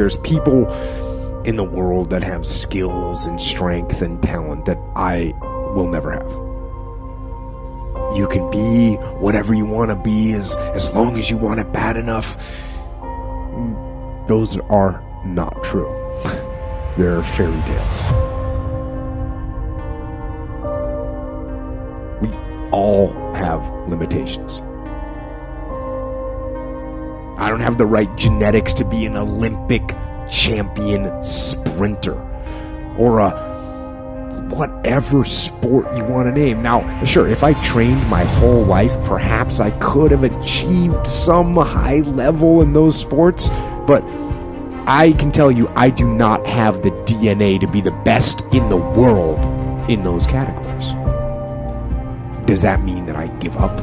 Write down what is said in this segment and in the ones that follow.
there's people in the world that have skills and strength and talent that I will never have. You can be whatever you want to be as, as long as you want it bad enough. Those are not true. They're fairy tales. We all have limitations. I don't have the right genetics to be an Olympic champion sprinter or a whatever sport you want to name. Now, sure, if I trained my whole life, perhaps I could have achieved some high level in those sports, but I can tell you I do not have the DNA to be the best in the world in those categories. Does that mean that I give up?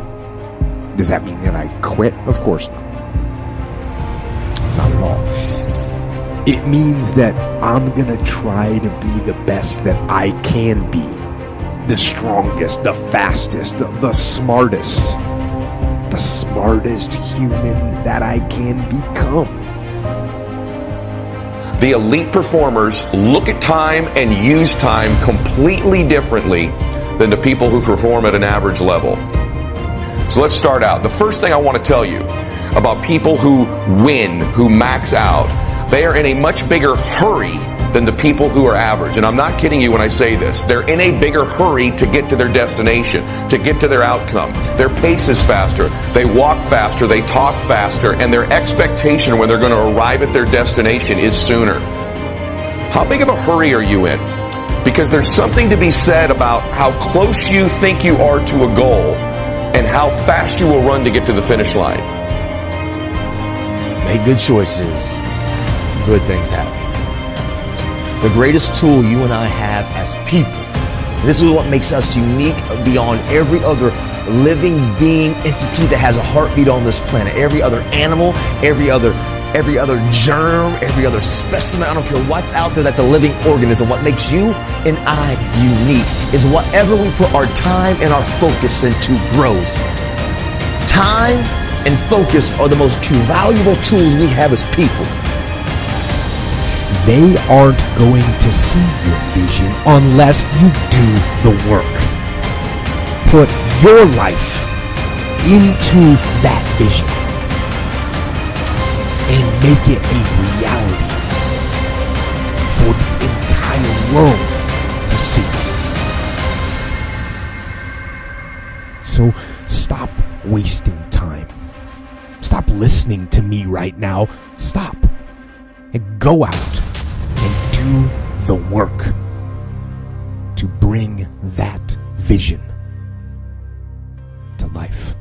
Does that mean that I quit? Of course not. It means that I'm gonna try to be the best that I can be. The strongest, the fastest, the smartest. The smartest human that I can become. The elite performers look at time and use time completely differently than the people who perform at an average level. So let's start out. The first thing I want to tell you about people who win, who max out, they are in a much bigger hurry than the people who are average. And I'm not kidding you when I say this. They're in a bigger hurry to get to their destination, to get to their outcome. Their pace is faster. They walk faster. They talk faster. And their expectation when they're going to arrive at their destination is sooner. How big of a hurry are you in? Because there's something to be said about how close you think you are to a goal and how fast you will run to get to the finish line. Make good choices. Good things happen. The greatest tool you and I have as people. This is what makes us unique beyond every other living being entity that has a heartbeat on this planet. Every other animal, every other every other germ, every other specimen, I don't care what's out there that's a living organism. What makes you and I unique is whatever we put our time and our focus into grows. Time and focus are the most two valuable tools we have as people. They aren't going to see your vision unless you do the work. Put your life into that vision and make it a reality for the entire world to see. So stop wasting time. Listening to me right now. Stop. And go out and do the work to bring that vision to life.